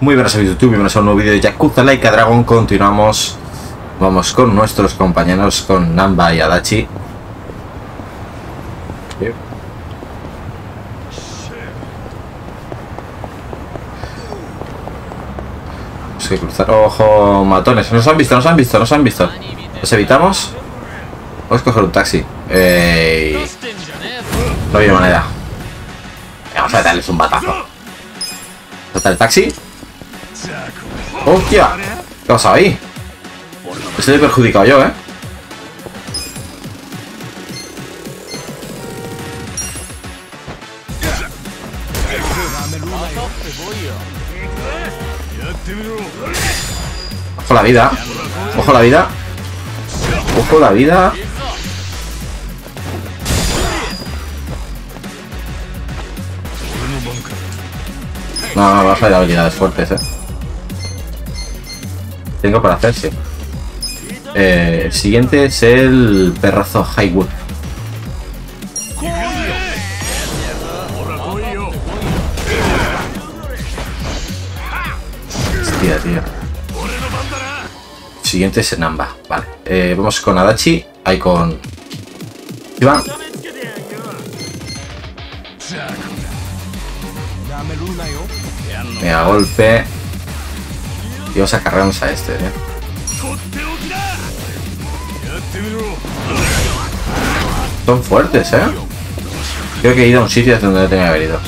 Muy buenas a YouTube, bienvenidos a un nuevo vídeo de Yakuza Laika Dragon. Continuamos. Vamos con nuestros compañeros, con Namba y Adachi. Tenemos que cruzar. Ojo, matones. Nos han visto, nos han visto, nos han visto. ¿Los evitamos? Vamos a coger un taxi. No hay manera. Vamos a darles un batazo. ¿Está el taxi? ¡Hostia! ¿Qué ha pasado ahí? Estoy perjudicado yo, ¿eh? Ojo la vida. Ojo la vida. Ojo la vida. No, no, vas a ir habilidades fuertes, eh. Tengo para hacerse. Eh, el siguiente es el perrazo Highwood. Hostia, tío. El siguiente es Namba. Vale. Eh, vamos con Adachi. Ahí con. Iván. Mega golpe. Y vamos a este, ¿eh? Son fuertes, ¿eh? Creo que he ido a un sitio donde no tenía que haber ido.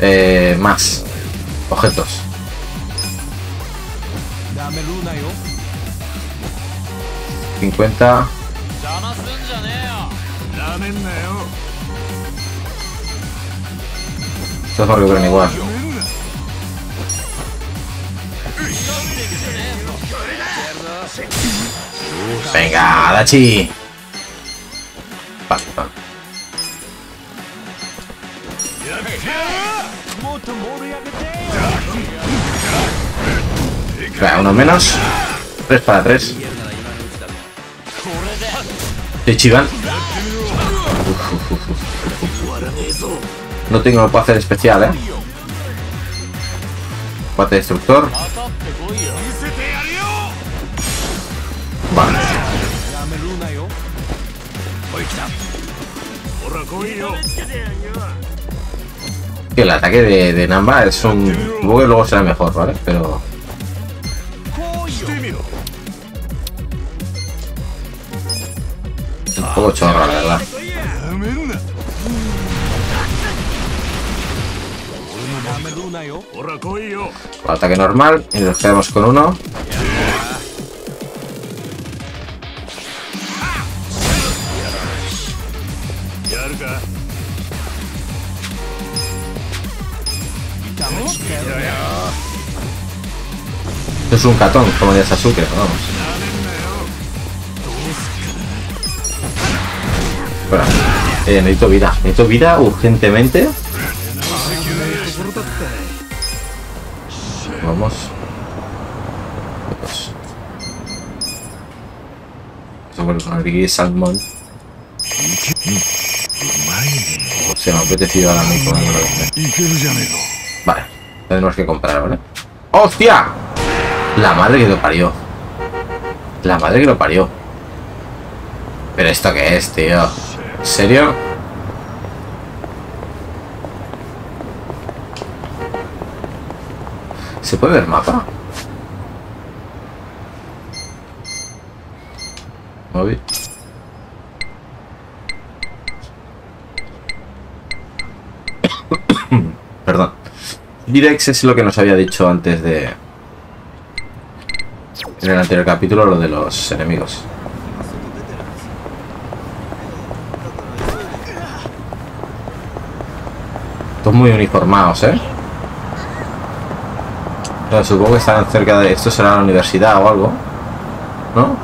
Eh, más. Objetos. Cincuenta. Estos no recuperan igual. Venga, Dachi. Vale, uno menos. Tres para tres. Ichiban. No tengo, puedo hacer especial, eh. Combate destructor. Vale. Que el ataque de, de Namba es un... Supongo que luego será mejor, ¿vale? Pero... Un poco chorro, la verdad. Ataque normal y nos quedamos con uno. Esto es un catón, como de Sasuke, vamos. Espera, eh, necesito vida. Necesito vida urgentemente. Vamos. El Biggie Salmon. Se me ha apetecido ahora mismo. Vale, tenemos que comprar, ¿vale? ¡Hostia! La madre que lo parió. La madre que lo parió. ¿Pero esto qué es, tío? ¿En serio? ¿Se puede ver mapa? Móvil. Perdón. Direx es lo que nos había dicho antes de... En el anterior capítulo, lo de los enemigos. Todos muy uniformados, ¿eh? Supongo que están cerca de... Esto será la universidad o algo. ¿No?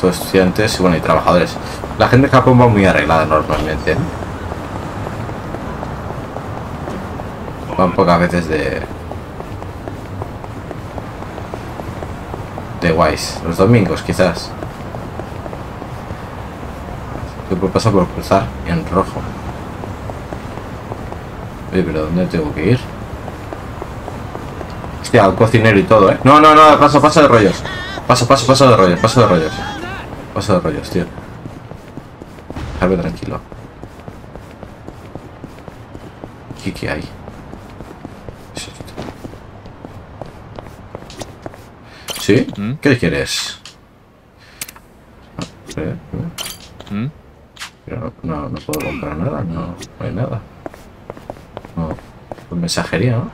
Todos estudiantes bueno, y trabajadores. La gente de Japón va muy arreglada normalmente. Van pocas veces de... De guays. Los domingos quizás. Que pasa por cruzar en rojo. Oye, pero ¿dónde tengo que ir? Hostia, al cocinero y todo, ¿eh? No, no, no, paso, paso de rollos. Paso, paso, paso de rollos, paso de rollos. Paso de rollos, tío. Déjame tranquilo. ¿Qué, qué hay? ¿Sí? ¿Mm? ¿Qué quieres? Sí, ¿eh? ¿Mm? No, no, no puedo comprar nada, no, no hay nada. Mensajería, ¿no?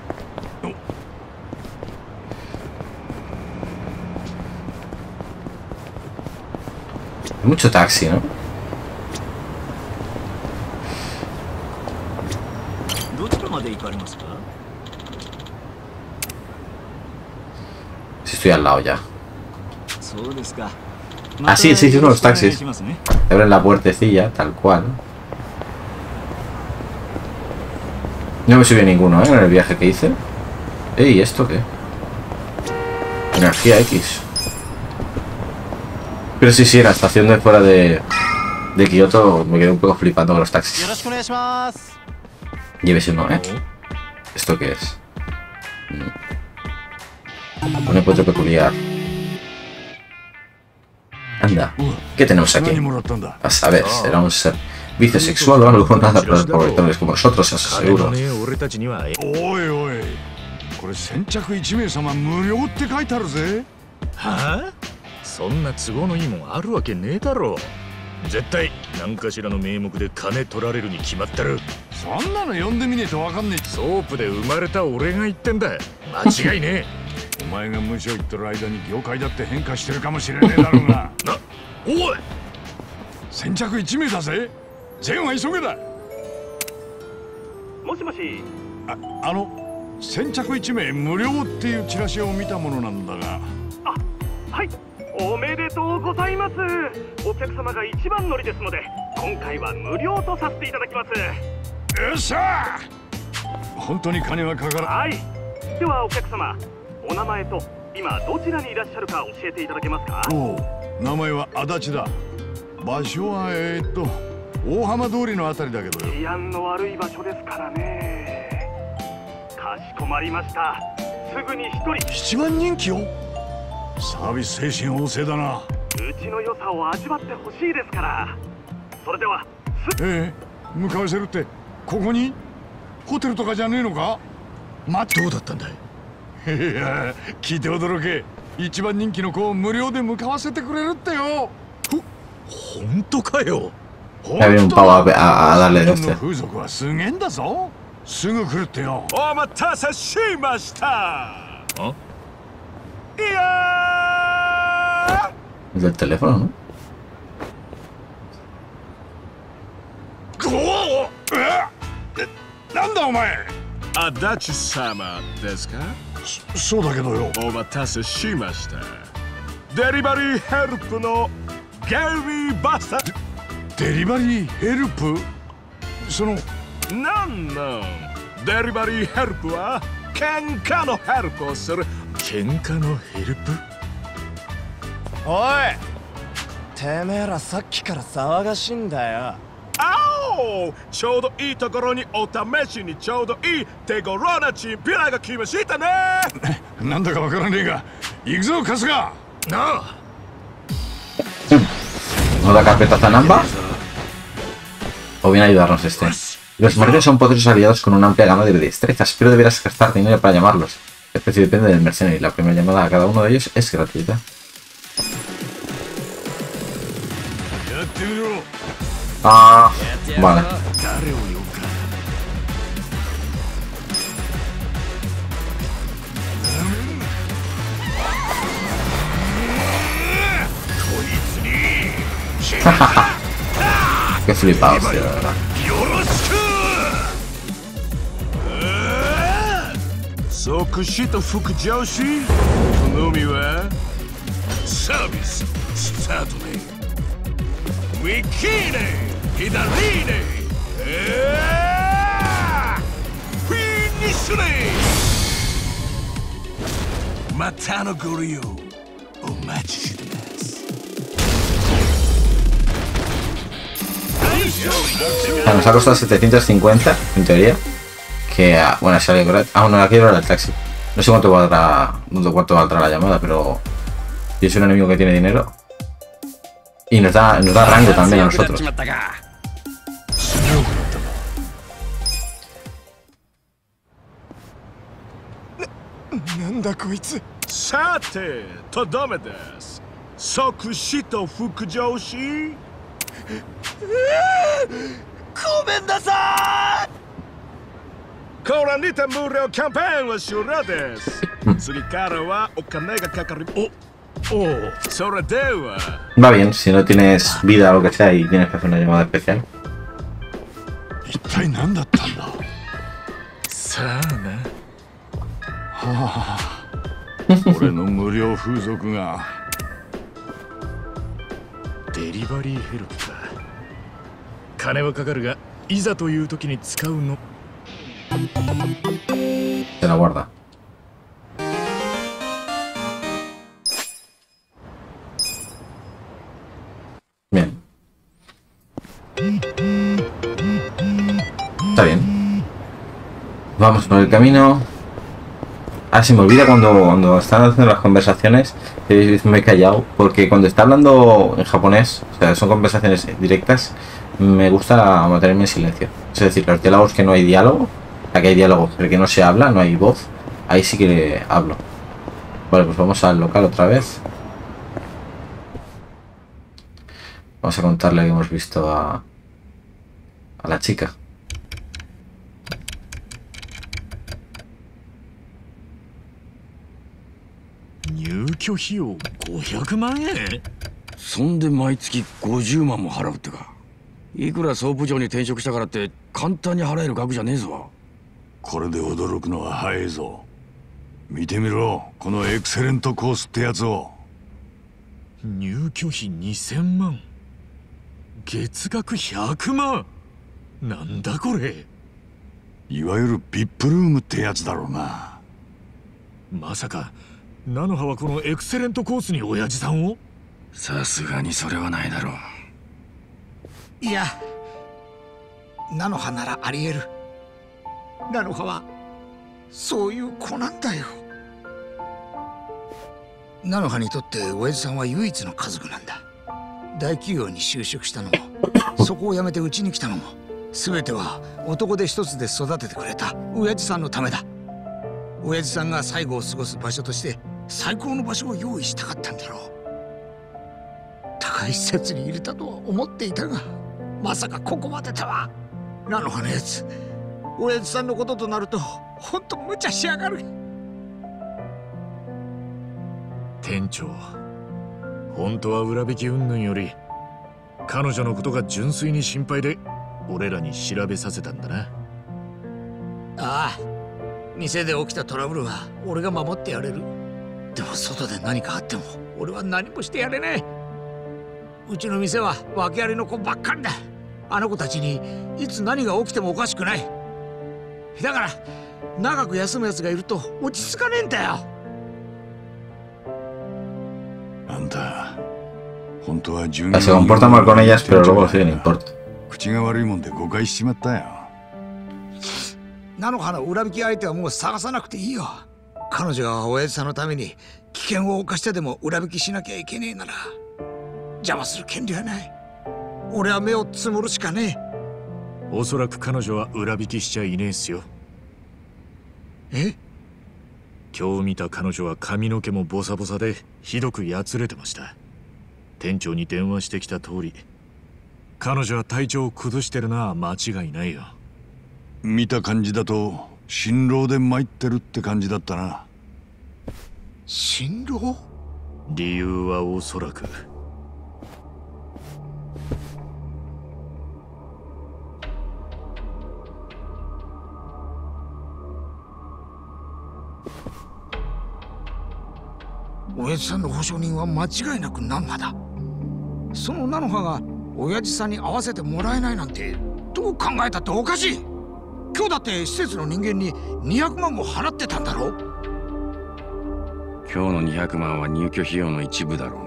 Mucho taxi, ¿no? Si estoy al lado ya. Ah, sí, sí, sí, unos taxis. Abren la puertecilla, tal cual. No me subió ninguno, ¿eh? En el viaje que hice. Ey, ¿esto qué? Energía X. Pero sí, sí, en la estación de fuera de, de Kioto me quedé un poco flipando con los taxis. Llévese uno, ¿eh? ¿Esto qué es? Mm. Un encuentro peculiar. Anda, ¿qué tenemos aquí? A saber, oh. será un ser servicio sexual o algo, nada para los pobretores como nosotros, eso 金の seguro. ねえ俺たちにはえおいおいこれ先着1名様無料って書いてあるぜはあそんな都合のいいもんあるわけねえだろ絶対何かしらの名目で金取られるに決まってるそんなの読んでみねえとわかんねソープで生まれた俺が言ってんだ間違いねえお前が無償言ってる間に業界だって変化してるかもしれねえだろうがえおい先着1名だぜ全は急げだ。もしもし。ああの先着1名無料っていうチラシを見たものなんだが。はい。おめでとうございます。お客様が一番乗りですので今回は無料とさせていただきます。よっしゃ。本当に金はかからはい。ではお客様お名前と今どちらにいらっしゃるか教えていただけますか？おう名前は足立だ。場所はえー、っと大浜通りのあたりだけどよ。治安の悪い場所ですからね。かしこまりました。すぐに一人。一番人気をサービス精神旺盛だな。うちの良さを味わってほしいですから。それではええ。向かわせるってここに？ホテルとかじゃねえのか？待どうだったんだい？いや聞いて驚け。一番人気の子を無料で向かわせてくれるってよ。本当かよ？Ya viene un pavo a, a- a darle de este. の風俗はすげえんだぞすぐ来るってよお待たせしましたあいや El del teléfono, ¿no? おおえなんだお前ー足立様ですかそそうだけどよお待たせしましたデリバリーヘルプのゲリー・バスタデリバリーヘルプそのなんなん？デリバリーヘルプは？喧嘩のヘルプをする。喧嘩のヘルプおい！てめえらさっきから騒がしいんだよ。あお！ちょうどいいところにお試しにちょうどいい手頃なチンピラが来ましたね。なんだかわからねえが行くぞ春日。なあ。¿No da carpetazo a Namba? o bien ayudarnos este. Los mercenarios son poderosos aliados con una amplia gama de destrezas, pero deberás gastar dinero para llamarlos. El precio depende del mercenario y la primera llamada a cada uno de ellos es gratuita. Ah, vale. 誰を呼ぶかこいつに Qué flipados, tío, de verdad. よろしく即死と副上司のみはサービススタートねウィキーネ左ねえーフィニッシュねまたのご利用お待ちして O sea, nos ha costado 750, en teoría. Que, bueno, sale gratis. Ah, bueno, aquí era el taxi. No sé cuánto valdrá, no sé cuánto valdrá la llamada, pero si es un enemigo que tiene dinero. Y nos da, nos da rango también a nosotros. なんだこいつさてとどめです即死と副上司ごめんなさこれにて無料キャンペーンは終了です次からはお金がかかるおおそれでは Va bien, si no tienes vida o lo que sea y tienes que hacer una llamada especial. 金はかかるがいざという時に使うの Se la guarda. Bien. Está bien. Vamos por el camino. Ah, se me olvida cuando, cuando están haciendo las conversaciones. eh, Me he callado. Porque cuando está hablando en japonés, o sea, son conversaciones directas, me gusta mantenerme en silencio. Es decir, los diálogos que no hay diálogo, aquí hay diálogo, pero que no se habla, no hay voz, ahí sí que hablo. Vale, pues vamos al local otra vez. Vamos a contarle que hemos visto a, a la chica.入居費用500万円そんで毎月50万も払うってか いくら総部長に転職したからって簡単に払える額じゃねえぞ。これで驚くのは早いぞ。見てみろこのエクセレントコースってやつを。入居費2000万。月額100万。なんだこれ。いわゆる VIP ルームってやつだろうな。まさか菜の葉はこのエクセレントコースに親父さんを？さすがにそれはないだろういや菜の葉ならあり得る。菜の葉はそういう子なんだよ。菜の葉にとって親父さんは唯一の家族なんだ。大企業に就職したのも そこを辞めてうちに来たのも全ては男で一つで育ててくれた親父さんのためだ。親父さんが最後を過ごす場所として最高の場所を用意したかったんだろう。高い施設に入れたとは思っていたがまさかここまでとは。菜の葉のやつ。親父さんのこととなるとほんと無茶しやがる。店長本当は裏引き云々より彼女のことが純粋に心配で俺らに調べさせたんだな。ああ店で起きたトラブルは俺が守ってやれる。でも外で何かあっても俺は何もしてやれないうちの店は訳ありの子ばっかりだあの子たちにいつ何が起きてもおかしくない。だから長く休む奴がいると落ち着かねえんだよ。あんた本当は従 O sea, se comporta mal con ellas, pero luego sí, no importa. 口が悪いもんで誤解しちまったよ。菜の花裏引き相手はもう探さなくていいよ。彼女が親父さんのために危険を冒してでも裏引きしなきゃいけねえなら邪魔する権利はない俺は目をつむるしかねおそらく彼女は裏引きしちゃいねえっすよ。え？え今日見た彼女は髪の毛もボサボサでひどくやつれてました。店長に電話してきた通り。彼女は体調を崩してるのは間違いないよ。見た感じだと辛労で参ってるって感じだったな。新郎理由はおそらく親父さんの保証人は間違いなくナノハだ。そのナノハが親父さんに会わせてもらえないなんてどう考えたっておかしい。今日だって施設の人間に200万も払ってたんだろ今日の200万は入居費用の一部だろう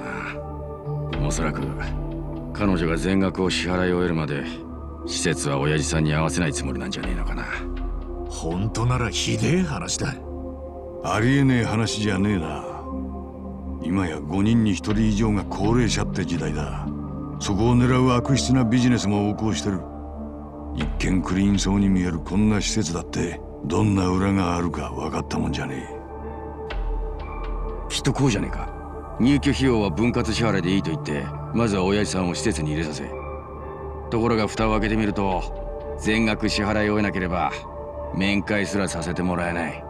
な。おそらく彼女が全額を支払い終えるまで施設は親父さんに合わせないつもりなんじゃねえのかな。本当ならひでえ話だ。ありえねえ話じゃねえな今や5人に1人以上が高齢者って時代だ。そこを狙う悪質なビジネスも横行してる。一見クリーンそうに見えるこんな施設だってどんな裏があるか分かったもんじゃねえ。きっとこうじゃねえか。入居費用は分割支払いでいいと言ってまずは親父さんを施設に入れさせ。ところが蓋を開けてみると全額支払い終えなければ面会すらさせてもらえない。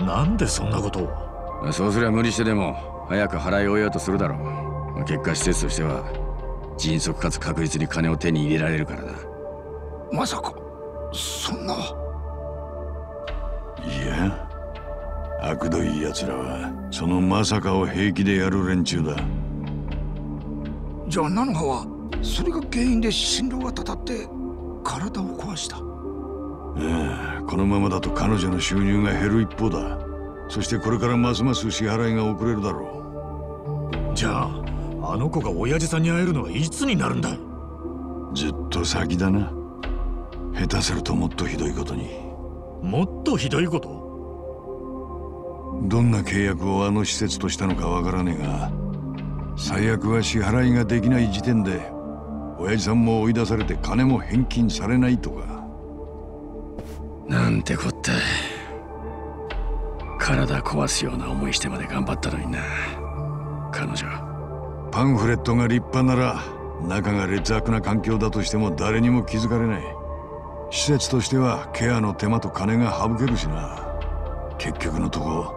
なんでそんなことをそうすりゃ無理してでも早く払い終えようとするだろう。結果施設としては迅速かつ確実に金を手に入れられるからだ。まさかそんな。いや悪どい奴らはそのまさかを平気でやる連中だ。じゃあナノハはそれが原因で心臓がたたって体を壊した。ああこのままだと彼女の収入が減る一方だそしてこれからますます支払いが遅れるだろじゃああの子が親父さんに会えるのはいつになるんだ？うずっと先だな。下手するともっとひどいことに。もっとひどいこと？どんな契約をあの施設としたのかわからねえが最悪は支払いができない時点で親父さんも追い出されて金も返金されないとか。なんてこった体壊すような思いしてまで頑張ったのにな。彼女。パンフレットが立派なら中が劣悪な環境だとしても誰にも気づかれない。施設としてはケアの手間と金が省けるしな。結局のとこ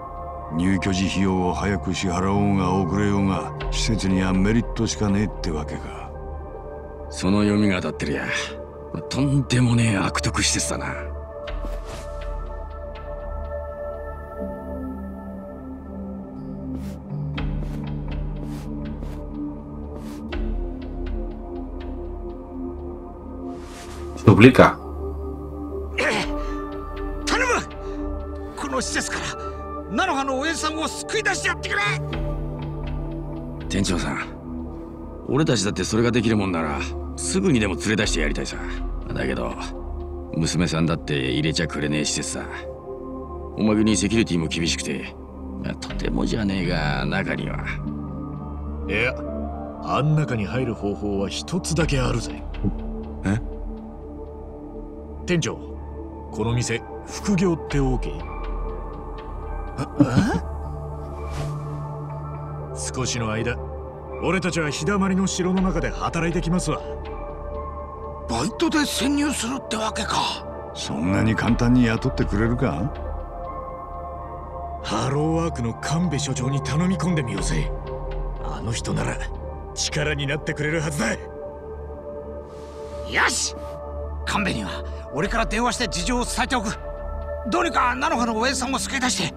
入居時費用を早く支払おうが遅れようが施設にはメリットしかねえってわけか。その読みが当たってるやとんでもねえ悪徳施設だな「Suplica. 頼む。この施設からナノハの親父さんを救い出してやってくれ。店長さん俺たちだってそれができるもんならすぐにでも連れ出してやりたいさ。だけど娘さんだって入れちゃくれねえ施設さ。おまけにセキュリティも厳しくてまあとてもじゃねえが中には。いやあん中に入る方法は一つだけあるぜ。え？店長この店副業って OK? 少しの間俺たちは日だまりの城の中で働いてきますわ。バイトで潜入するってわけか。そんなに簡単に雇ってくれるか？ハローワークの神戸所長に頼み込んでみようぜ。あの人なら力になってくれるはずだ。よし神戸には俺から電話して事情を伝えておく。どうにかなの花の親父さんを救い出して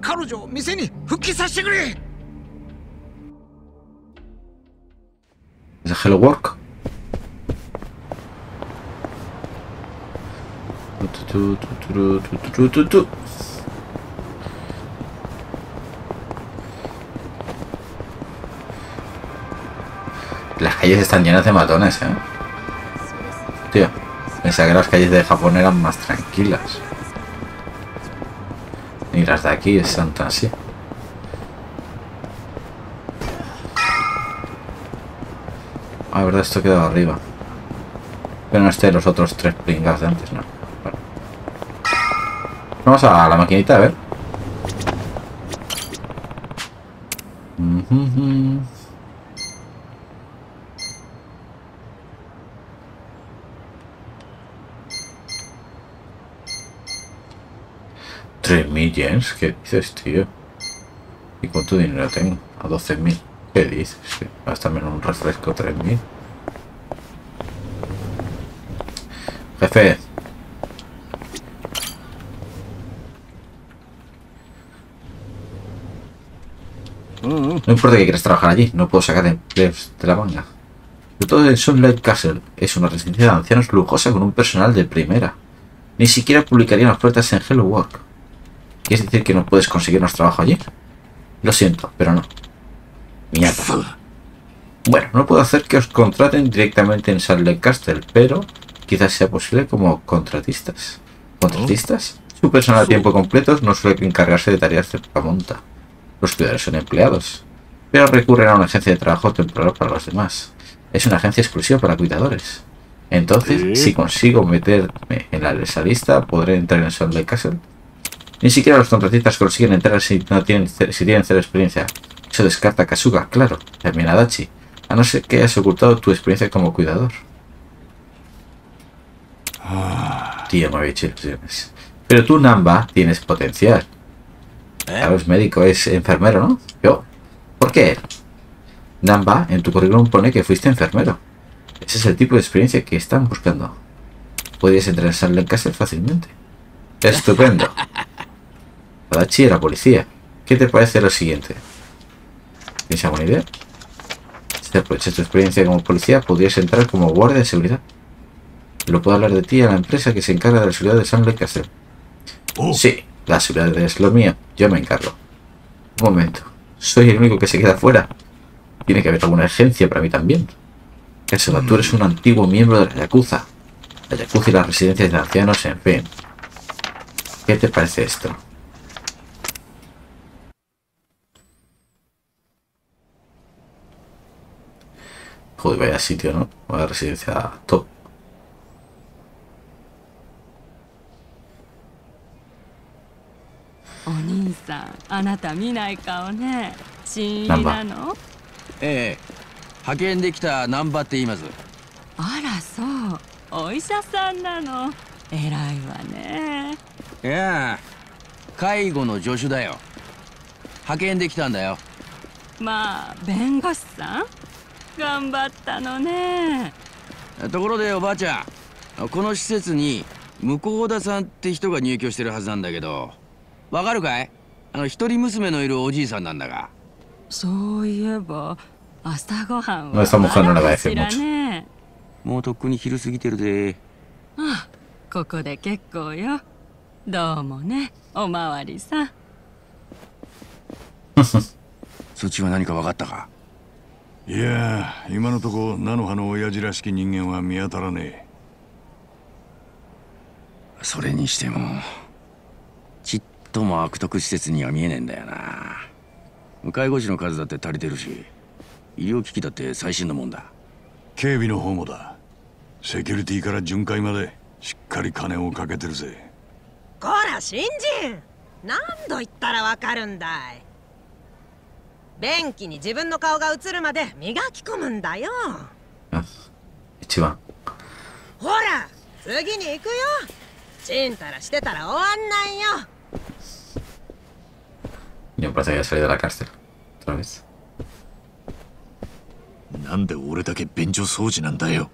彼女を店に復帰させてくれ。دخل الغرق las calles Pensaba que las calles de Japón eran más tranquilas. Ni las de aquí están tan así. Ah, verdad, esto quedaba arriba. Pero no esté los otros tres pringas de antes, no. Bueno. Vamos a la maquinita, a ver. Mm -hmm. 3.000 yens, ¿qué dices, tío? ¿Y cuánto dinero tengo? A 12.000. ¿Qué dices? Hasta menos un refresco 3.000. Jefe. Mm. No importa que quieras trabajar allí, no puedo sacar empleos de la manga. Sobre todo en Sunlight Castle es una residencia de ancianos lujosa con un personal de primera. Ni siquiera publicarían ofertas en Hello Work. ¿Quieres decir que no puedes conseguirnos trabajo allí? Lo siento, pero no. Mierda. Bueno, no puedo hacer que os contraten directamente en Salt Lake Castle, pero quizás sea posible como contratistas. ¿Contratistas? Su personal a tiempo completo no suele encargarse de tareas de poca monta. Los cuidadores son empleados, pero recurren a una agencia de trabajo temporal para los demás. Es una agencia exclusiva para cuidadores. Entonces, si consigo meterme en la, lista, podré entrar en Salt Lake Castle. Ni siquiera los contratistas consiguen entrar si no tienen si tienen cero experiencia. Eso descarta a Kasuga, claro, también a Dachi, a no ser que hayas ocultado tu experiencia como cuidador. Tío, me había hecho ilusiones. Pero tú, Namba, tienes potencial. Claro, es médico, es enfermero, ¿no? Yo. ¿Por qué? Namba, en tu currículum pone que fuiste enfermero. Ese es el tipo de experiencia que están buscando. Podrías entrar en Castle fácilmente. Estupendo. Adachi era policía. ¿Qué te parece lo siguiente? ¿Tienes alguna idea? Si aprovechas tu experiencia como policía, podrías entrar como guardia de seguridad. Lo puedo hablar de ti a la empresa que se encarga de la seguridad de Silent Castle. Oh, Sí, la seguridad es lo mío. Yo me encargo. Un momento. Soy el único que se queda fuera. Tiene que haber alguna agencia para mí también. Tú eres un antiguo miembro de la Yakuza. La Yakuza y las residencias de ancianos, en fin. ¿Qué te parece esto? Joder, vaya sitio, ¿no? Vaya residencia top. お兄さんあなた見ない顔ね。新入りなの？ええ。派遣できた難波って言います。あらそう。お医者さんなの。偉いわね。いや介護の助手だよ。派遣できたんだよ。まあ弁護士さん？頑張ったのね。ところでおばあちゃんこの施設に向田さんって人が入居してるはずなんだけどわかるかい？あの一人娘のいるおじいさんなんだが。そういえば朝ごはんはもうとっくに昼過ぎてるで。あここで結構よ。どうもねおまわりさん。そっちは何かわかったか？いや今のとこ菜の葉の親父らしき人間は見当たらねそれにしてもちっとも悪徳施設には見えねえんだよな。介護士の数だって足りてるし医療機器だって最新のもんだ。え警備の方もだ。セキュリティから巡回までしっかり金をかけてるぜ。こら新人！何度言ったらわかるんだい？便器に自分の顔が映るまで磨き込むんだよ。Ah, Ichiban. ほら次に行くよ。ちんたらしてたら終わんないよ。Yo parece que había salido de la cárcel. Otra vez. なんで俺だけ便所掃除なんだよ。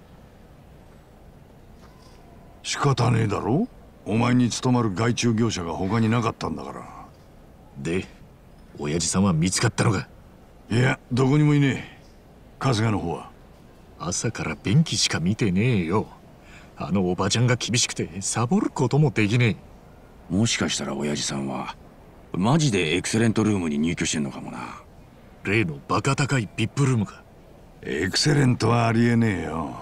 仕方ねえだろ。お前に勤まる外注業者が他になかったんだから。で親父さんは見つかったのか？いやどこにもいねえ。春日の方は。朝から便器しか見てねえよ。あのおばちゃんが厳しくてサボることもできねもしかしたら親父さんはマジでエクセレントルームに入居してんのかもな。え例のバカ高い VIP ルームか。エクセレントはありえねえよ。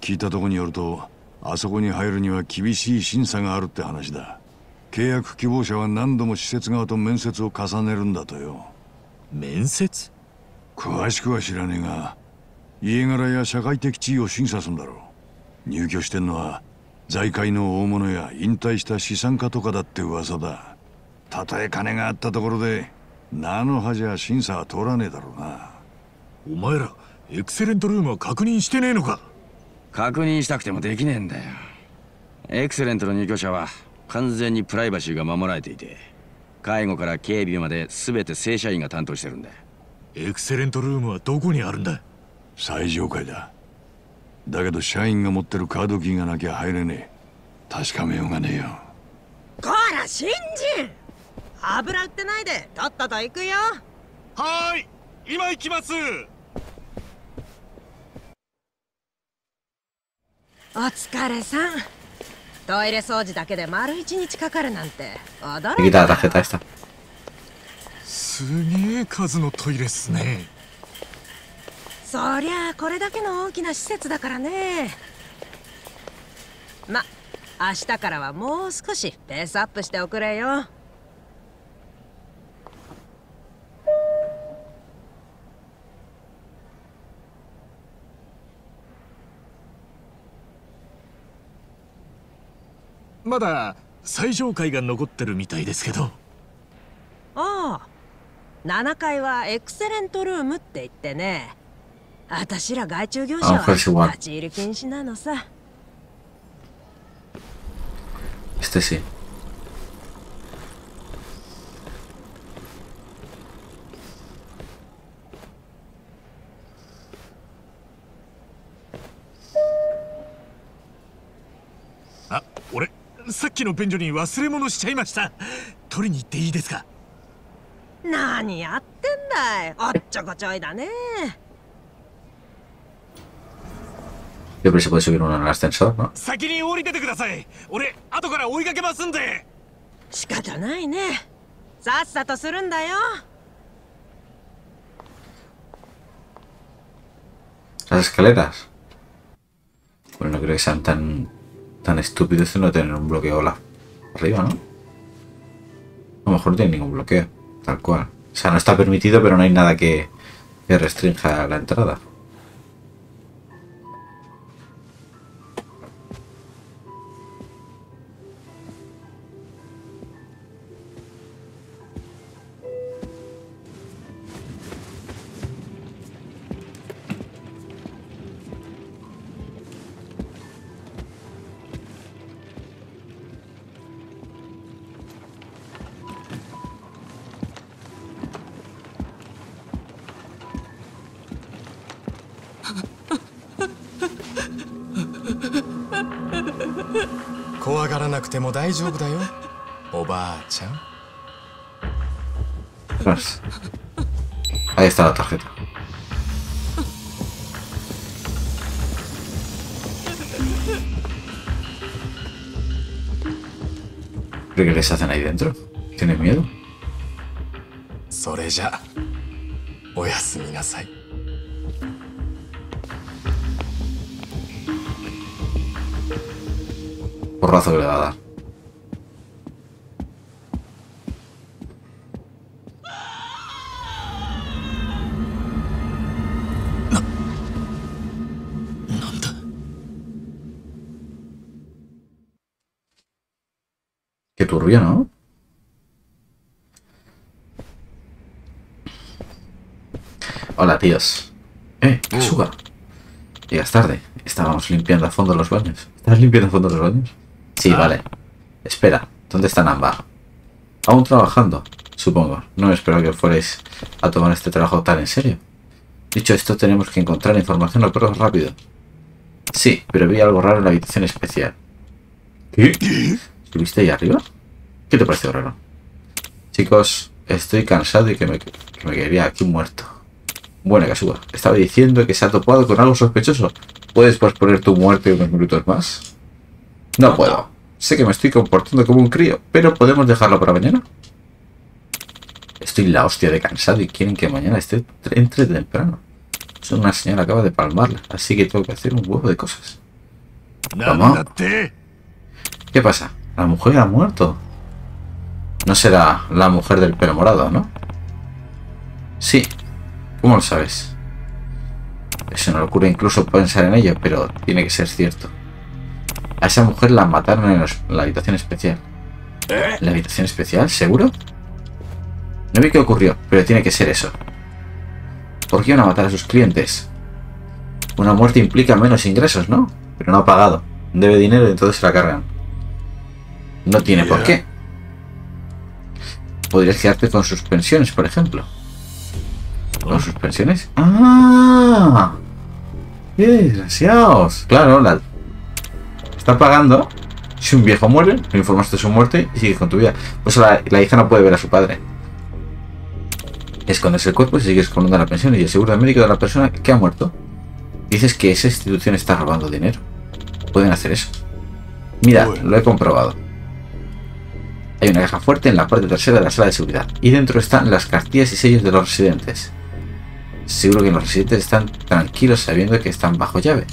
聞いたとこによるとあそこに入るには厳しい審査があるって話だ。契約希望者は何度も施設側と面接を重ねるんだとよ面接？詳しくは知らねえが家柄や社会的地位を審査するんだろう。入居してんのは財界の大物や引退した資産家とかだって噂だ。たとえ金があったところで菜の葉じゃ審査は通らねえだろうな。お前らエクセレントルームは確認してねえのか？確認したくてもできねえんだよエクセレントの入居者は完全にプライバシーが守られていて介護から警備まで全て正社員が担当してるんだ。エクセレントルームはどこにあるんだ？最上階だ。だけど社員が持ってるカードキーがなきゃ入れねえ。確かめようがねえよ。こら新人！油売ってないでとっとと行くよ。はーい今行きます。お疲れさんトイレ掃除だけで丸一日かかるなんて驚いた la tarjeta esta. すげえ数のトイレっすね。そりゃあこれだけの大きな施設だからね。ま明日からはもう少しペースアップしておくれよまだ最上階が残ってるみたいですけど。ああ。7階はエクセレントルームって言ってね。私ら外注業者は立ち入り禁止なのさ。Este sí. あ俺さっきの便所に忘れ物しちゃいました。取りに行っていいですか？何やってんだい。おっちょこちょいだね。Yo creo que se puede subir uno en el ascensor, ¿no? 先に降りててください。俺後から追いかけますんで。仕方ないね。さっさとするんだよ。Las escaleras. Bueno, no creo que sean tan, tan estúpidos de no tener un bloqueo la arriba, ¿no? A lo mejor no tiene ningún bloqueo, tal cual. O sea, no está permitido, pero no hay nada que, que restrinja la entrada. Ostras. Ahí está la tarjeta. ¿Pero qué les hacen ahí dentro? ¿Tienen miedo? それじゃおやすみなさい Porrazo que le va a dar. Turbio, ¿no? Hola, tíos. Eh, Kasuga. Llegas tarde. Estábamos limpiando a fondo los baños. ¿Estás limpiando a fondo los baños? Sí, vale. Espera, ¿dónde está Nambar? Aún trabajando, supongo. No me esperaba que fuerais a tomar este trabajo tan en serio. Dicho esto, tenemos que encontrar información lo pero rápido. Sí, pero vi algo raro en la habitación especial. ¿Qué? ¿Estuviste ahí arriba? ¿Qué te pareció raro? Chicos, estoy cansado y que me, que me quedaría aquí muerto. Bueno, Kasuga, estaba diciendo que se ha topado con algo sospechoso. ¿Puedes posponer tu muerte unos minutos más? No puedo. Sé que me estoy comportando como un crío, pero ¿podemos dejarlo para mañana? Estoy la hostia de cansado y quieren que mañana esté entre temprano. Es una señora acaba de palmarla, así que tengo que hacer un huevo de cosas. ¿Cómo? ¿Qué pasa? La mujer ha muerto. No será la mujer del pelo morado, ¿no? Sí. ¿Cómo lo sabes? Es una locura incluso pensar en ello, pero tiene que ser cierto. A esa mujer la mataron en, los- en la habitación especial. ¿En la habitación especial? ¿Seguro? No vi qué ocurrió, pero tiene que ser eso. ¿Por qué iban a matar a sus clientes? Una muerte implica menos ingresos, ¿no? Pero no ha pagado. Debe dinero y entonces se la cargan. No tiene por qué. Podrías quedarte con sus pensiones, por ejemplo. ¿Con sus pensiones? ¡Ah! ¡Qué desgraciados! Claro, la... Está pagando. Si un viejo muere, le informaste de su muerte y sigues con tu vida. Pues la, la hija no puede ver a su padre. Escondes el cuerpo y sigues escondiendo la pensión y el seguro médico de la persona que ha muerto. Dices que esa institución está robando dinero. Pueden hacer eso. Mira, lo he comprobado. Hay una caja fuerte en la parte trasera de la sala de seguridad y dentro están las cartillas y sellos de los residentes. Seguro que los residentes están tranquilos sabiendo que están bajo llave.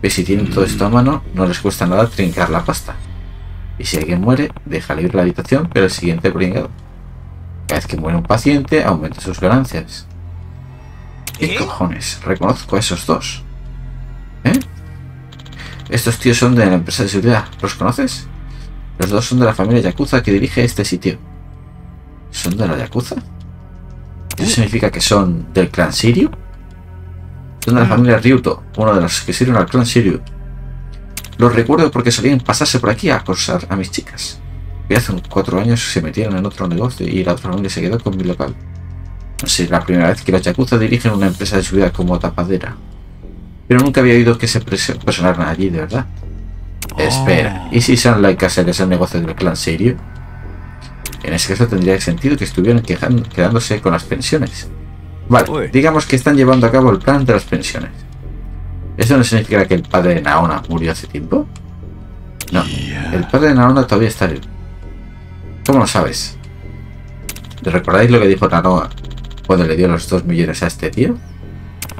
Pero si tienen todo esto a mano, no les cuesta nada trincar la pasta. Y si alguien muere, deja libre la habitación, pero el siguiente pringado. Cada vez que muere un paciente, aumenta sus ganancias. ¿Qué cojones? Reconozco a esos dos. ¿Eh? Estos tíos son de la empresa de seguridad. ¿Los conoces? Los dos son de la familia Yakuza que dirige este sitio. ¿Son de la Yakuza? ¿Eso significa que son del clan Sirio? Son de la familia Ryuto, uno de los que sirven al clan Sirio. Los recuerdo porque solían pasarse por aquí a acosar a mis chicas. Y hace cuatro años se metieron en otro negocio y la otra familia se quedó con mi local. No sé, la primera vez que los Yakuza dirigen una empresa de seguridad como tapadera. Pero nunca había oído que se personaran allí, de verdad. Espera, ¿y si son laicas en ese negocio del clan Sirio? En ese caso tendría sentido que estuvieran quedándose con las pensiones. Vale, digamos que están llevando a cabo el plan de las pensiones. ¿Eso no significa que el padre de Naona murió hace tiempo? No, el padre de Naona todavía está vivo. ¿Cómo lo sabes? ¿Recordáis lo que dijo Naona cuando le dio los 2 millones a este tío?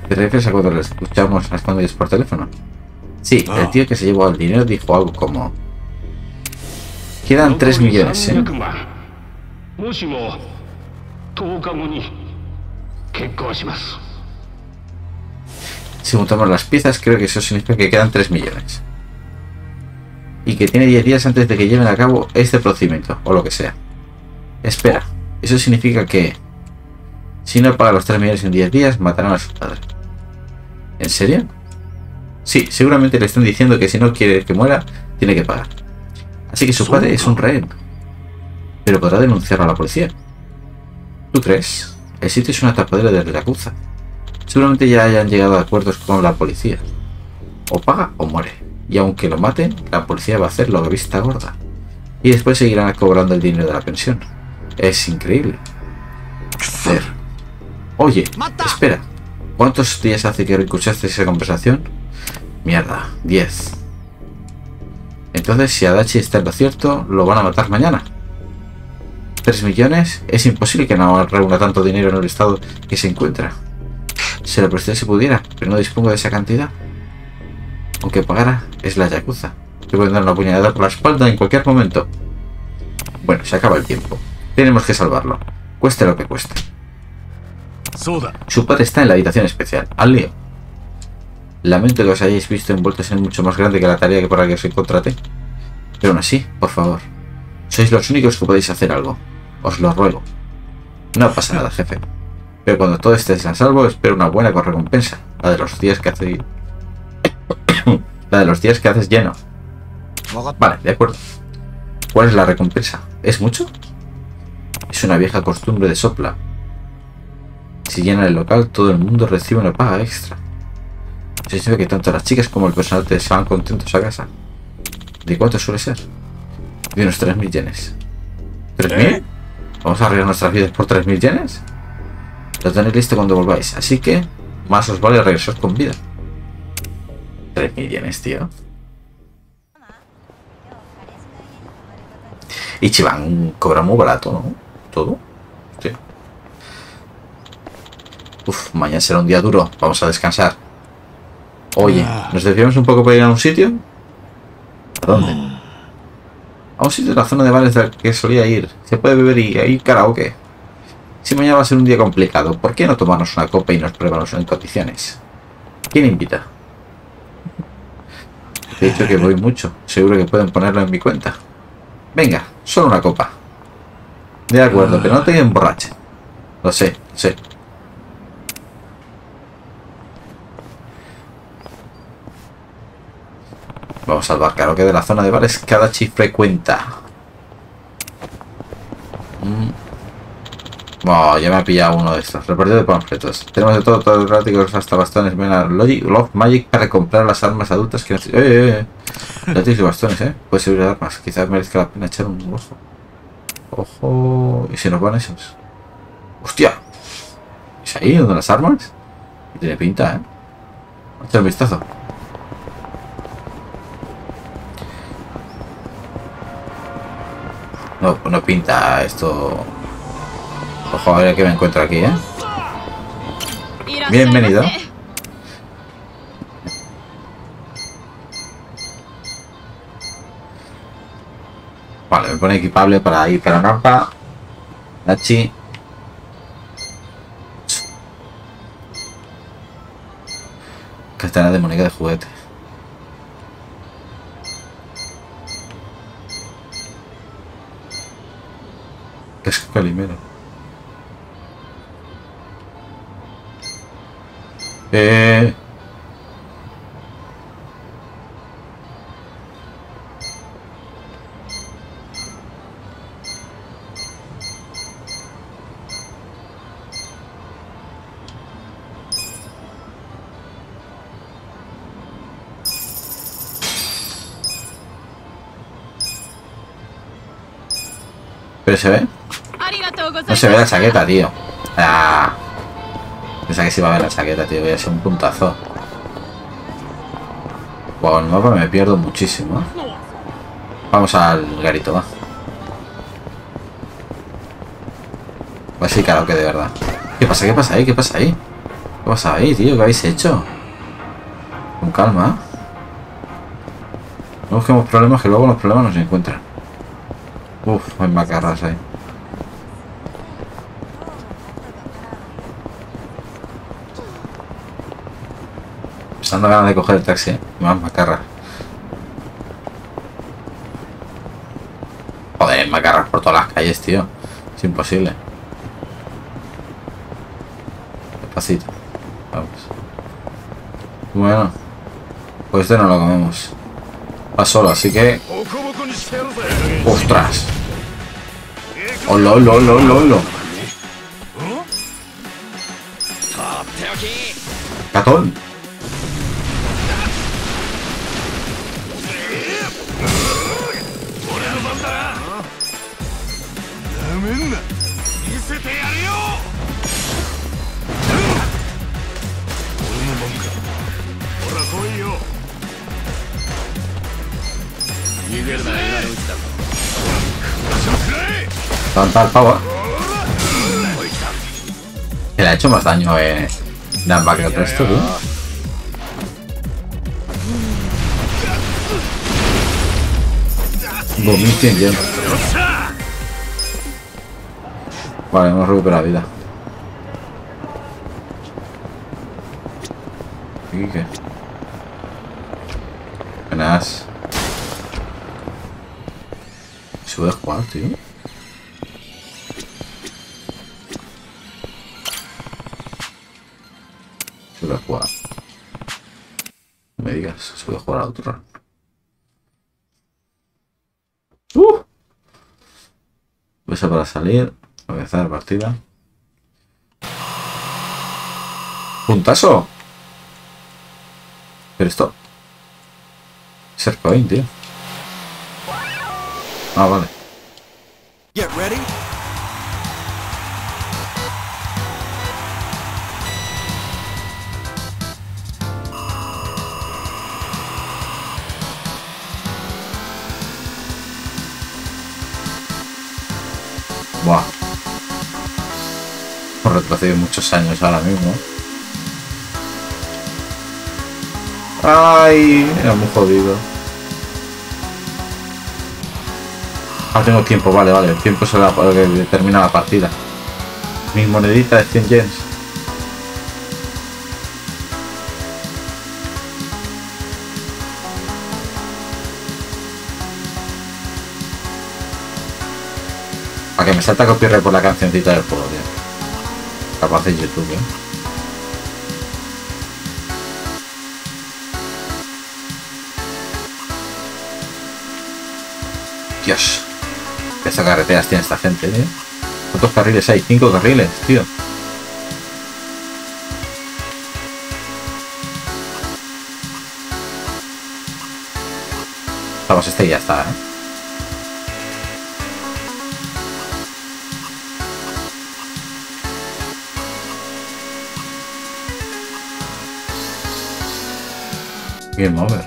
¿Te refieres a cuando lo escuchamos las por teléfono? Sí, el tío que se llevó el dinero dijo algo como... Quedan 3 millones, ¿eh? Si juntamos las piezas, creo que eso significa que quedan 3 millones. Y que tiene 10 días antes de que lleven a cabo este procedimiento, o lo que sea. Espera, eso significa que... Si no paga los 3 millones en 10 días, matarán a su padre. ¿En serio? Sí, seguramente le están diciendo que si no quiere que muera, tiene que pagar. Así que su padre es un rehén. Pero podrá denunciarlo a la policía. ¿Tú crees? El sitio es una tapadera de Yakuza. Seguramente ya hayan llegado a acuerdos con la policía. O paga o muere. Y aunque lo maten, la policía va a hacer lo que vista gorda. Y después seguirán cobrando el dinero de la pensión. Es increíble. Oye, espera. ¿Cuántos días hace que escuchaste esa conversación? Mierda, 10. Entonces, si Adachi está en lo cierto, lo van a matar mañana. 3 millones, es imposible que no reúna tanto dinero en el estado que se encuentra. Se lo presté si pudiera, pero no dispongo de esa cantidad. Aunque pagara, es la Yakuza. Te pueden dar una puñalada por la espalda en cualquier momento. Bueno, se acaba el tiempo. Tenemos que salvarlo. Cueste lo que cueste. Su padre está en la habitación especial. Al lío. Lamento que os hayáis visto envueltos en mucho más grande que la tarea que por la que os contraté. Pero aún así, por favor. Sois los únicos que podéis hacer algo. Os lo ruego. No pasa nada, jefe. Pero cuando todo esté a salvo, espero una buena recompensa. La de los días que hace... la de los días que haces lleno. Vale, de acuerdo. ¿Cuál es la recompensa? ¿Es mucho? Es una vieja costumbre de sopla. Si llena el local, todo el mundo recibe una paga extra. Se dice que tanto las chicas como el personal te van contentos a casa. ¿De cuánto suele ser? De unos 3.000 yenes. ¿3.000? ¿Vamos a arreglar nuestras vidas por 3.000 yenes? Lo tenéis listo cuando volváis, así que más os vale regresar con vida. 3.000 yenes, tío. Ichiban cobra muy barato, ¿no? Todo. Sí. Uf, mañana será un día duro. Vamos a descansar. Oye, ¿nos desviamos un poco para ir a un sitio? ¿A dónde? A un sitio de la zona de bares del que solía ir. Se puede beber y hay karaoke. Si mañana va a ser un día complicado, ¿por qué no tomarnos una copa y nos pruebamos en condiciones? ¿Quién invita? He dicho que voy mucho. Seguro que pueden ponerlo en mi cuenta. Venga, solo una copa. De acuerdo, pero no te emborrache. Lo sé, lo sé. Vamos al bar que de la zona de bares cada frecuenta. Mm. Bueno, ya me ha pillado uno de estos. Repartido de panfletos. Tenemos de todo, todo prácticos hasta bastones. Mira, Logic, Love Magic para comprar las armas adultas que... ¡Eh, eh, eh! y bastones, ¿eh? Puede servir de armas. Quizás merezca la pena echar un ojo. Ojo... ¿Y si nos van esos? ¡Hostia! ¿Es ahí donde las armas? Tiene pinta, ¿eh? Echa un vistazo. No, no pinta esto. Ojo, a ver qué me encuentro aquí, ¿eh? Bienvenido. Vale, me pone equipable para ir para rampa. Nachi. Castana de moneda de juguete. Es Calimero? Eh... No se ve la chaqueta, tío. Ah. Pensaba que se iba a ver la chaqueta, tío. Voy a ser un puntazo. Wow, el mapa me pierdo muchísimo. ¿eh? Vamos al garito, va. Va a ser karaoke de verdad. ¿Qué pasa? ¿Qué pasa ahí? ¿Qué pasa ahí? ¿Qué pasa ahí, tío? ¿Qué habéis hecho? Con calma. No busquemos problemas que luego los problemas nos encuentran. Uf, hay macarras ahí. Dando ganas de coger el taxi. Más macarras. Joder, macarras por todas las calles, tío. Es imposible. Despacito. Vamos. Bueno. Pues este no lo comemos. Va solo, así que... ¡Ostras! ¡Hola, hola, hola, hola, hola! ¡Catón! El pavo. Que le ha hecho más daño eh, Namba que el resto, tío. Vomiten ya. Vale, hemos recuperado vida. ¿Y qué? Buenas. ¿Se puede jugar, tío? Jugar. No me digas, se puede jugar a otro. ¡Uh! Pulsa para salir. Comenzar partida. ¡Puntazo! Pero esto... Ser point, tío. Ah, vale. Get ready. Retrocedido muchos años ahora mismo. Ay, era muy jodido. Ah, tengo tiempo, vale, vale. El tiempo es lo que determina la partida. Mi monedita de 100 yens. Para que me salta copyright por la cancioncita del juego. Capaz de YouTube, ¿eh? Dios. ¿Qué carreteras tiene esta gente, tío? ¿Cuántos carriles hay? Cinco carriles, tío. Vamos, este ya está, ¿eh? Game over.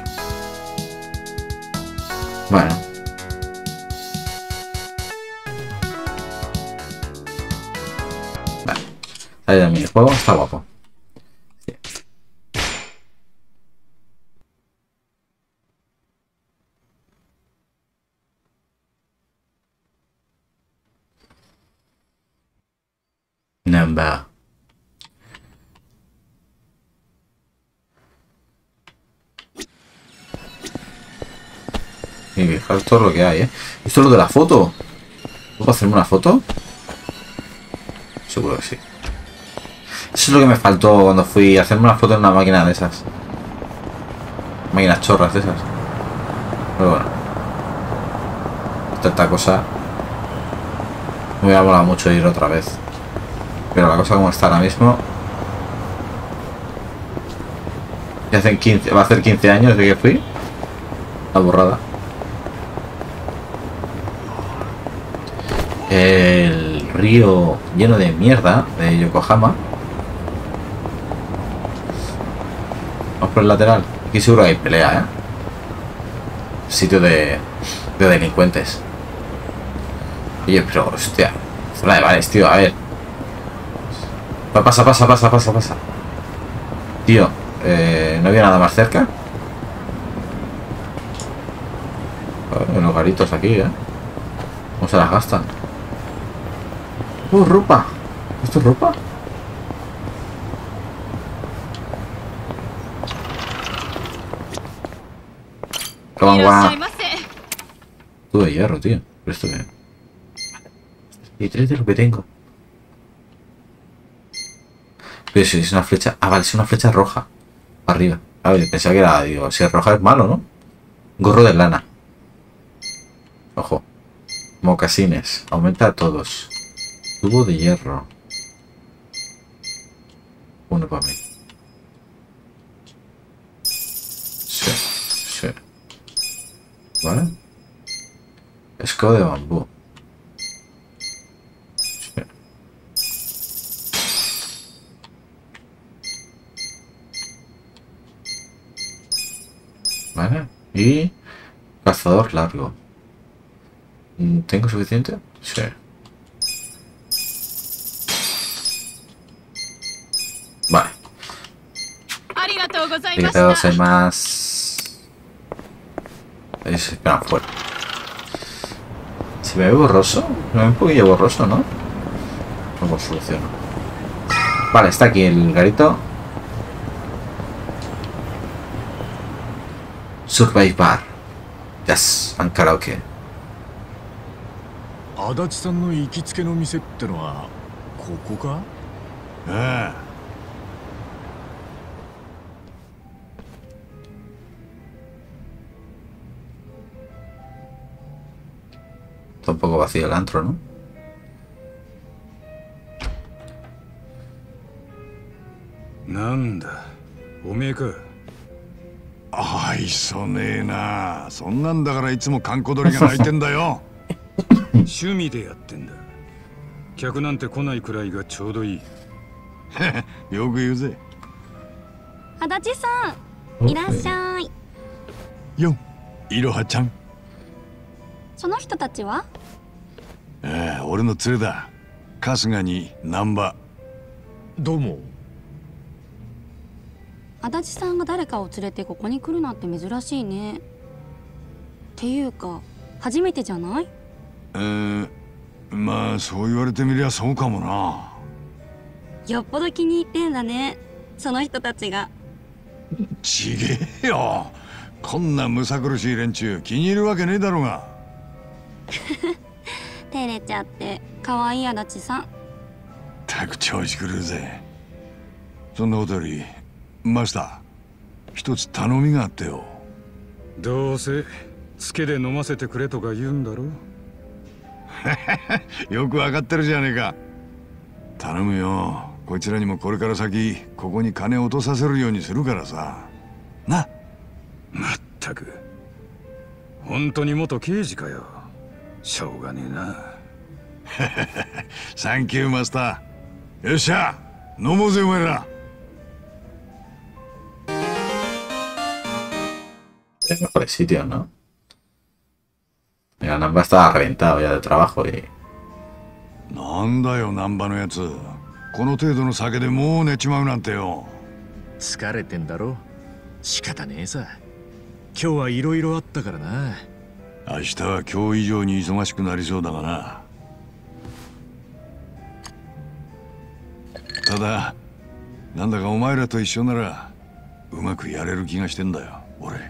Bueno. Vale. Ahí el minijuego está guapo. Sí. Namba. Todo lo que hay, ¿eh? Esto es lo de la foto. ¿Puedo hacerme una foto? Seguro que sí. Eso es lo que me faltó cuando fui a hacerme una foto en una máquina de esas. Máquinas chorras de esas. Pero bueno. Tanta cosa. Me hubiera molado mucho ir otra vez. Pero la cosa como está ahora mismo. Ya hacen 15, va a hacer 15 años de que fui. La burrada. El río lleno de mierda de Yokohama. Vamos por el lateral. Aquí seguro hay pelea, ¿eh? Sitio de, de delincuentes. Oye, pero hostia. Zona de bares, tío, a ver. Pa- Pasa, pasa, pasa, pasa, pasa. Tío, eh, ¿no había nada más cerca? Ah, los garitos aquí, ¿eh? ¿Cómo se las gastan? Oh, ropa. ¿Esto es ropa? Toma, Todo de hierro, tío. Pero esto qué? Y tres de lo que tengo. Pero si es una flecha... Ah, vale, es una flecha roja. Arriba. A ver, pensaba que era... Digo, si es roja es malo, ¿no? Gorro de lana. Ojo. Mocasines. Aumenta a todos. Tubo de hierro. Uno para mí. Sí, sí. ¿Vale? Escudo de bambú. Vale. Y cazador largo. ¿Tengo suficiente? Sí. わ ありがとうござい Hay ま que hacerse した más. Es espera, fuera. ¿Se me ve borroso? Me ve un poquillo borroso, ¿no? Luego soluciono. Vale, está aquí el garito. Survive Bar. Yes, and karaoke. 足立さんの行きつけの店ってのはここかああ Está un poco vacío el antro, ¿no? なんだおめえか愛想ねえなそんなんだからいつも観光鳥が泣いてんだよ趣味でやってんだ客なんて来ないくらいがちょうどいいよく言うぜ足立さんいらっしゃいよいろはちゃんその人たちはええ俺の連れだ。春日に難波。どうも。足立さんが誰かを連れてここに来るなんて珍しいね。っていうか初めてじゃない？えー、まあそう言われてみりゃそうかもな。よっぽど気に入ってんだねその人たちが。ちげえよ。こんなむさ苦しい連中気に入るわけねえだろうが ちゃって可愛い足立さん。たく調子狂うぜ。そんなことよりマスター一つ頼みがあってよ。どうせつけで飲ませてくれとか言うんだろ よくわかってるじゃねえか。頼むよ。こちらにもこれから先ここに金を落とさせるようにするからさ。な。まったく。本当に元刑事かよ。しょうがねえなサンキューマスターよっしゃ飲もうぜお前ら。Es mejor sitio, ¿no? Mira, Namba estaba reventado ya de trabajo y. なんだよ難波のやつ。この程度の酒でもう寝ちまうなんてよ。疲れてんだろ？仕方ねえさ。今日はいろいろあったからな。明日は今日以上に忙しくなりそうだがなただなんだかお前らと一緒ならうまくやれる気がしてんだよ俺。へ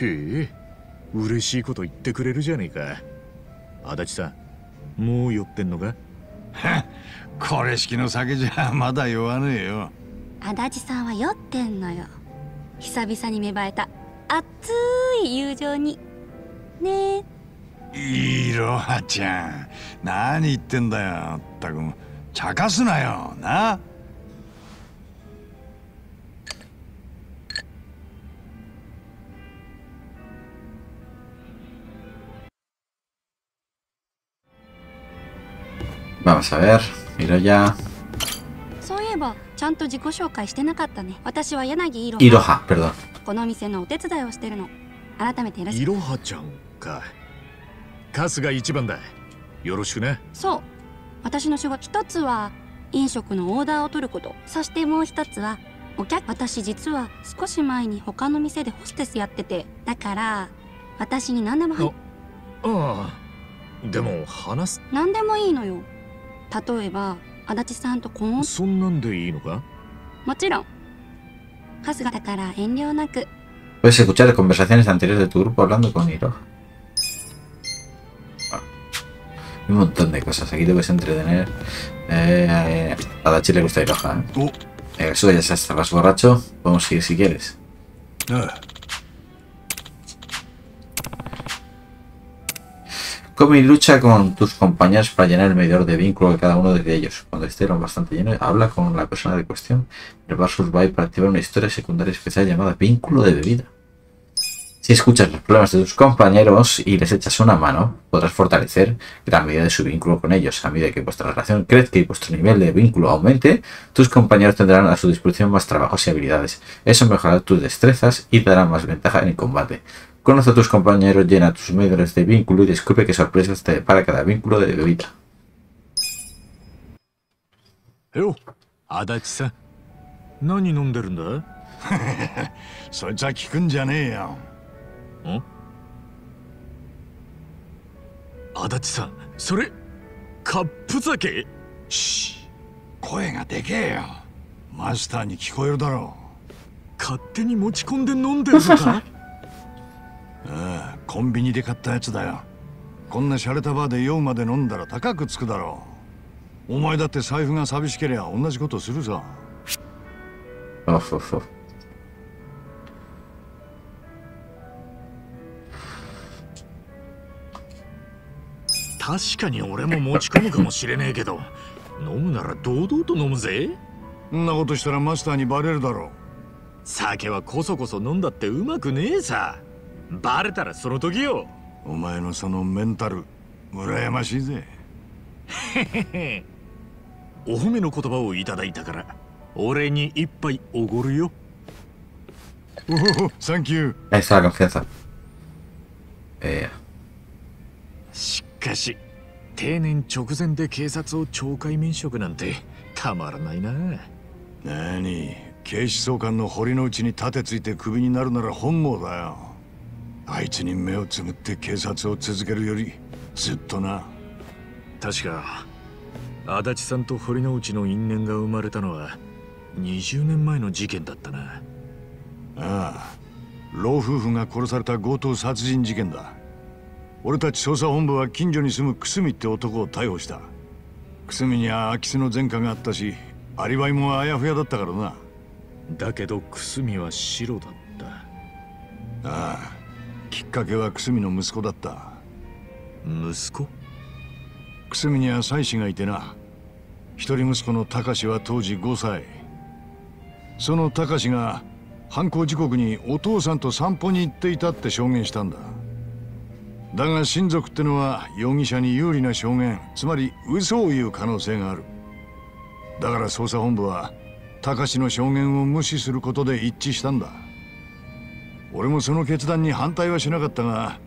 え嬉しいこと言ってくれるじゃねえか。足立さんもう酔ってんのか？これ式の酒じゃまだ酔わねえよ。足立さんは酔ってんのよ。久々に芽生えた熱い友情に。ねえ。いろはちゃん。何言ってんだよったく茶化すなよ。な。Vamos a ver. Miro ya. そういえばちゃんと自己紹介してなかったね。私は柳いろ Iroha, perdón. この店のお手伝いをしてるの。改めていろはちゃんか春日一番だよろしくね。そう私の仕事一つは飲食のオーダーを取ること。そしてもう一つはお客私実は少し前に他の店でホステスやってて。だから私に何でもはああでも話す。何でもいいのよ。例えば足立さんと婚姻そんなんでいいのか？もちろん。春日だから遠慮なく。Puedes escuchar conversaciones anteriores de tu grupo hablando con Iroha. Un montón de cosas. Aquí te puedes entretener. Eh, a Dachi le gusta. ¿eh? Eh, Eso ya estabas borracho. Podemos ir si quieres. Come y lucha con tus compañeros para llenar el medidor de vínculo de cada uno de ellos. Cuando esté bastante lleno, habla con la persona de cuestión. El Versus Byte para activar una historia secundaria especial llamada Vínculo de Bebida. Si escuchas los problemas de tus compañeros y les echas una mano, podrás fortalecer gran medida de su vínculo con ellos. A medida que vuestra relación crezca y vuestro nivel de vínculo aumente, tus compañeros tendrán a su disposición más trabajos y habilidades. Eso mejorará tus destrezas y te dará más ventaja en el combate. Conoce a tus compañeros, llena tus medidores de vínculo y descubre qué sorpresas te depara cada vínculo de bebida. よ足立さん？足立さんそれカップ酒？声がでけえよ。マスターに聞こえるだろ勝手に持ち込んで飲んでるのか？ああコンビニで買ったやつだよ。こんな洒落たバーで酔うまで飲んだら高くつくだろう。お前だって財布が寂しけりゃ同じことするさ Uf, uf, uf. 確かに俺も持ち込むかもしれねえけど。飲むなら堂々と飲むぜ。そんなことしたらマスターにバレるだろ酒はこそこそ飲んだってうまくねえさ。バレたらその時よ。お前のそのメンタル羨ましいぜ。お褒めの言葉をいただいたから俺に一杯おごるよ。おおサンキュー。la confianza. Eh, しかし定年直前で警察を懲戒免職なんてたまらないな。何警視総監の堀の内に盾ついてクビになるなら本望だよ。あいつに目をつむって警察を続けるよりずっとな。確か足立さんと堀之内の因縁が生まれたのは20年前の事件だったな。ああ老夫婦が殺された強盗殺人事件だ俺たち捜査本部は近所に住む久住って男を逮捕した。久住には空き巣の前科があったしアリバイもあやふやだったからな。だけど久住は白だった。ああきっかけは久住の息子だった。息子？久住には妻子がいてな。一人息子の隆は当時5歳。その隆が犯行時刻にお父さんと散歩に行っていたって証言したんだだが親族ってのは容疑者に有利な証言つまり嘘を言う可能性がある。だから捜査本部は隆の証言を無視することで一致したんだ。俺もその決断に反対はしなかったが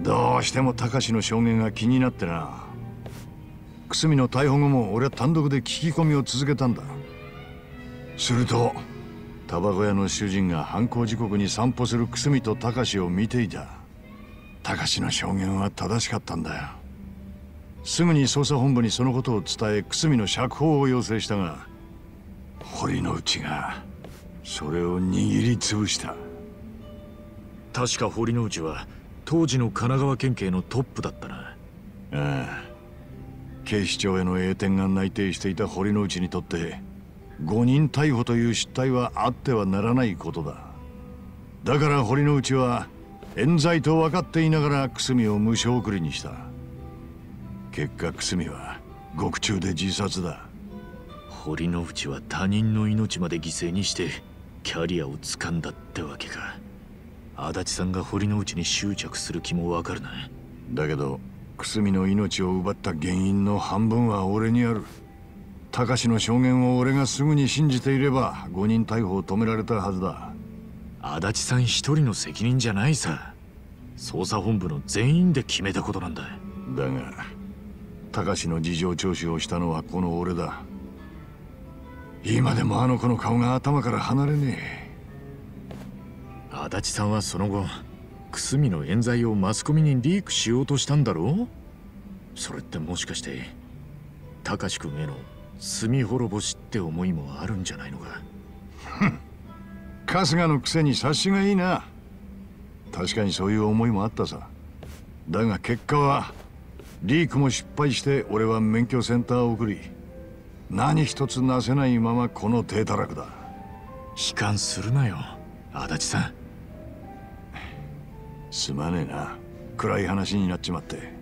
どうしても隆の証言が気になってな。久住の逮捕後も俺は単独で聞き込みを続けたんだ。するとタバコ屋の主人が犯行時刻に散歩する久住と隆を見ていた。隆の証言は正しかったんだよ。すぐに捜査本部にそのことを伝え久住の釈放を要請したが堀之内がそれを握りつぶした。確か堀之内は当時の神奈川県警のトップだったな。ああ。警視庁への栄転が内定していた堀之内にとって誤認逮捕という失態はあってはならないことだ。だから堀之内は冤罪と分かっていながら久住を無償送りにした。結果久住は獄中で自殺だ。堀之内は他人の命まで犠牲にしてキャリアを掴んだってわけか。足立さんが堀之内に執着する気もわかるなだけど久住の命を奪った原因の半分は俺にある。高志の証言を俺がすぐに信じていれば誤認逮捕を止められたはずだ足立さん一人の責任じゃないさ。捜査本部の全員で決めたことなんだ。だが高志の事情聴取をしたのはこの俺だ。今でもあの子の顔が頭から離れねえ。足立さんはその後久住の冤罪をマスコミにリークしようとしたんだろう？それってもしかして高志くんへの罪滅ぼしって思いもあるんじゃないのか？春日のくせに察しがいいな。確かにそういう思いもあったさ。だが結果はリークも失敗して俺は免許センターを送り何一つなせないままこの低たらくだ。悲観するなよ足立さん。すまねえな。暗い話になっちまって。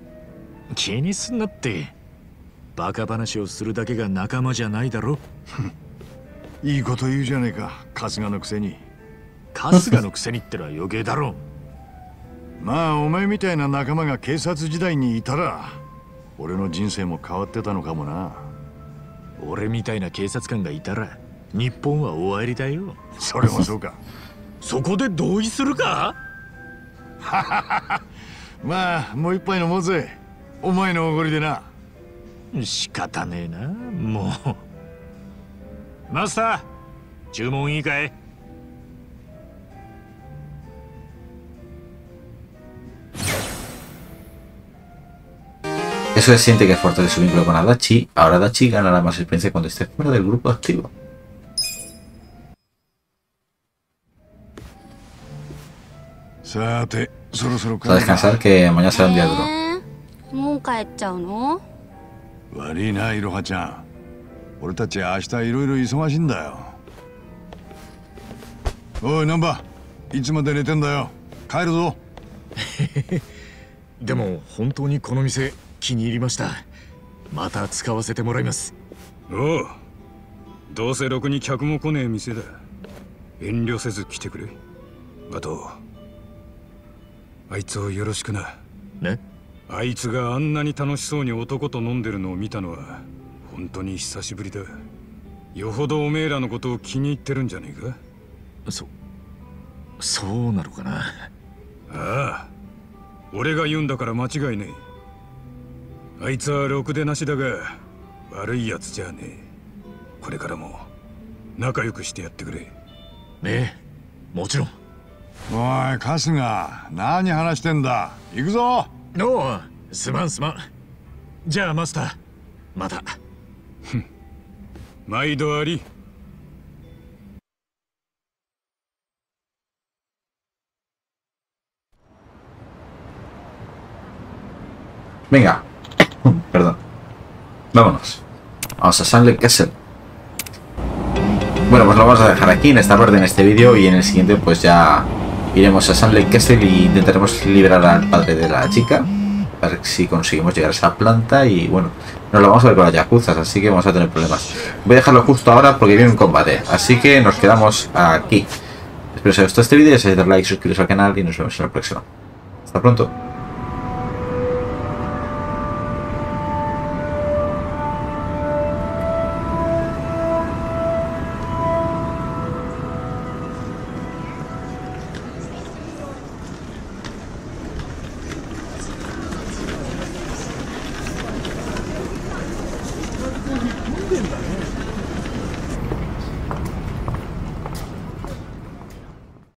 気にすんなって。バカ話をするだけが仲間じゃないだろ いいこと言うじゃねえか春日のくせに。春日のくせにってのは余計だろまあお前みたいな仲間が警察時代にいたら俺の人生も変わってたのかもな。俺みたいな警察官がいたら日本は終わりだよ。それもそうか。そこで同意するか？まあもう一杯飲もうぜ。お前のおごりでな。仕方ねえなもうマスター注文いいかい Eso es siente que fortalece su vínculo con Adachi. Ahora Adachi ganará más experiencia cuando esté fuera del grupo activo. A descansar que mañana será un día duro. もう帰っちゃうの悪いないろはちゃん 俺たち明日いろいろ忙しいんだよ。おいナンバいつまで寝てんだよ。帰るぞ。でも本当にこの店気に入りました。また使わせてもらいます。おう。どうせろくに客も来ねえ店だ。遠慮せず来てくれ。あとあいつをよろしくな。ね？あいつがあんなに楽しそうに男と飲んでるのを見たのは本当に久しぶりだ。よほどおめえらのことを気に入ってるんじゃねえか？そそうなのかな。ああ。俺が言うんだから間違いねえ。あいつはろくでなしだが悪いやつじゃねえ。これからも仲良くしてやってくれ。ねえもちろん。おい春日何話してんだ？行くぞ。おおすまんすまん。じゃあマスターまた 毎度あり Venga. Perdón. Vámonos. Vamos a Sunlight Castle. Bueno, pues lo vamos a dejar aquí en esta parte en este vídeo y en el siguiente pues ya iremos a Sunlight Castle y intentaremos liberar al padre de la chica. A ver si conseguimos llegar a esa planta y bueno, nos lo vamos a ver con las yakuzas, así que vamos a tener problemas. Voy a dejarlo justo ahora porque viene un combate, así que nos quedamos aquí. Espero que os haya gustado este vídeo, si os like, suscribiros al canal y nos vemos en el próximo. Hasta pronto.